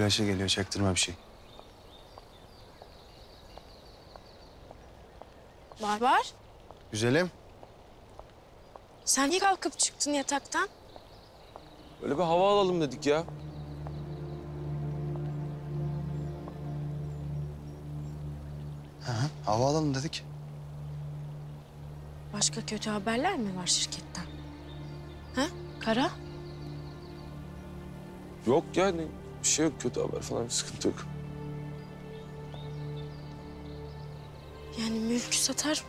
Güneşe geliyor çaktırma bir şey. Var var. Güzelim. Sen niye kalkıp çıktın yataktan? Böyle bir hava alalım dedik ya. Hı hı. Hava alalım dedik. Başka kötü haberler mi var şirketten? Ha? Kara? Yok yani bir şey yok kötü haber falan bir sıkıntı yok. Yani mülkü satar,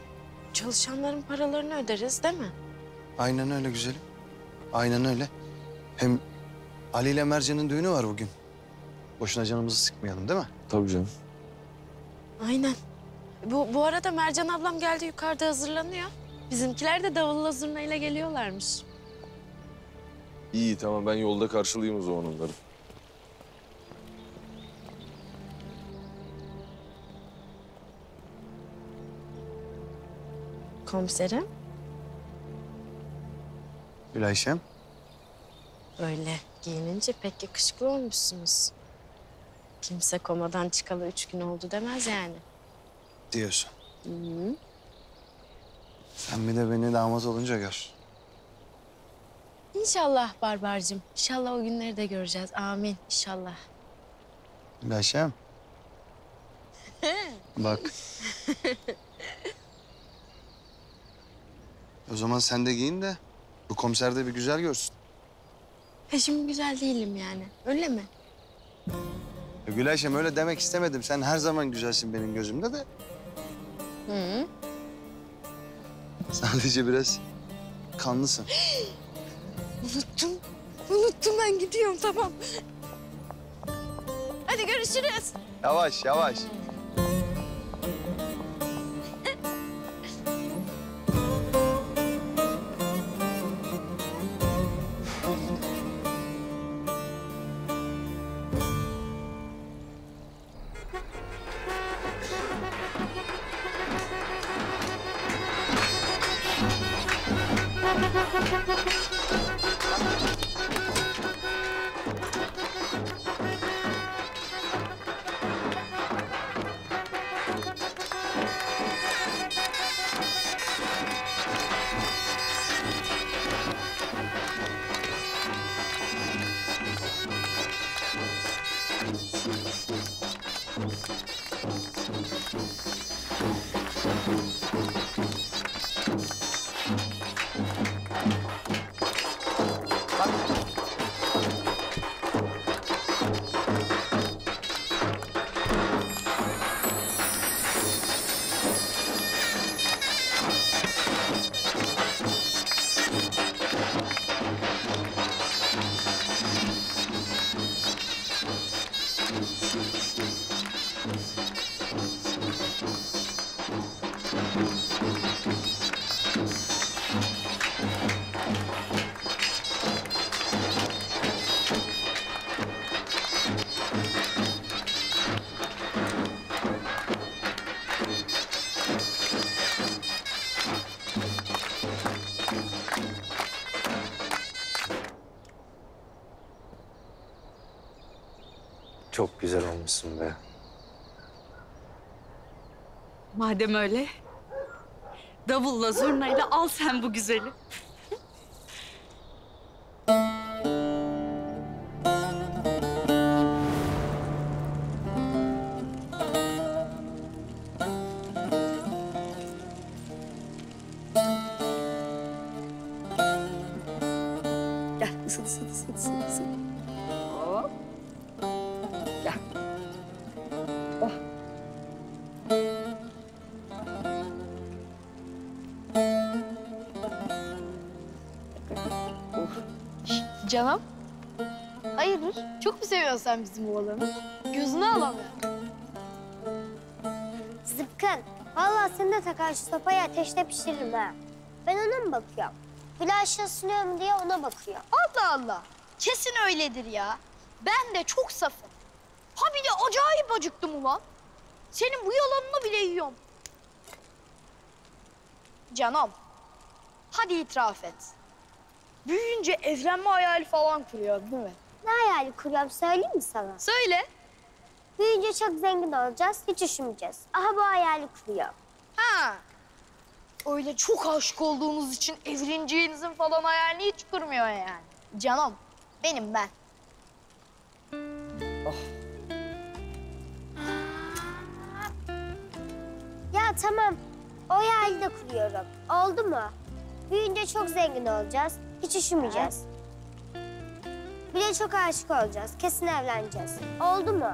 çalışanların paralarını öderiz değil mi? Aynen öyle güzelim. Aynen öyle. Hem Ali ile Mercan'ın düğünü var bugün. Boşuna canımızı sıkmayalım değil mi? Tabii canım. Aynen. Bu, bu arada Mercan ablam geldi yukarıda hazırlanıyor. Bizimkiler de davulla zurnayla geliyorlarmış. İyi tamam ben yolda karşılayayım o zaman onları. Komiserim. Gülayşem. Öyle giyinince pek yakışıklı olmuşsunuz. Kimse komadan çıkalı üç gün oldu demez yani. diyorsun. Hı -hı. Sen bir de beni damat olunca gör. İnşallah Barbarcığım. İnşallah o günleri de göreceğiz. Amin. İnşallah. Gülayşem. Bak. o zaman sen de giyin de bu komiser de bir güzel görsün. Ha şimdi güzel değilim yani. Öyle mi? Ya Gülayşem öyle demek istemedim. Sen her zaman güzelsin benim gözümde de. Hı -hı. Sadece biraz kanlısın. Unuttum. Unuttum ben gidiyorum tamam. Hadi görüşürüz. Yavaş yavaş. ¡Gracias! Çok güzel olmuşsun be. Madem öyle, davulla zurnayla al sen bu güzeli. Gel, ısıt, ısıt, ısıt, ısıt, ısıt. Canım. Hayırdır? Çok mu seviyorsun sen bizim oğlanı? Gözünü alamıyorum. Zıpkın. Vallahi seni de takar şu sopayı ateşte pişiririm ha. Ben ona mı bakıyorum? Gülayşe ısınıyorum diye ona bakıyor. Allah Allah. Kesin öyledir ya. Ben de çok safım. Ha bir de acayip acıktım ulan. Senin bu yalanını bile yiyorum. Canım. Hadi itiraf et. Büyüyünce evlenme hayali falan kuruyor değil mi? ne hayali kuruyorum söyleyeyim mi sana? Söyle. Büyüyünce çok zengin olacağız, hiç üşümeyeceğiz. Aha bu hayali kuruyorum. Ha. Öyle çok aşık olduğunuz için evleneceğinizin falan hayalini hiç kurmuyor yani. Canım benim ben. Ya tamam, o hayali de kuruyorum. Oldu mu? Büyüyünce çok zengin olacağız, hiç üşümeyeceğiz. Bir de çok aşık olacağız, kesin evleneceğiz. Oldu mu?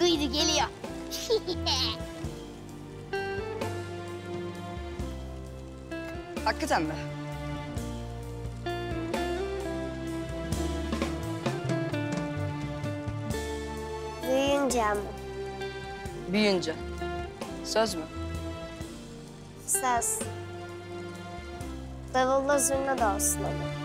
Duydu geliyor. Hakikaten mi? Büyüyünce ama. Büyüyünce. Söz mü? Söz. Davulla zurna da olsun ama.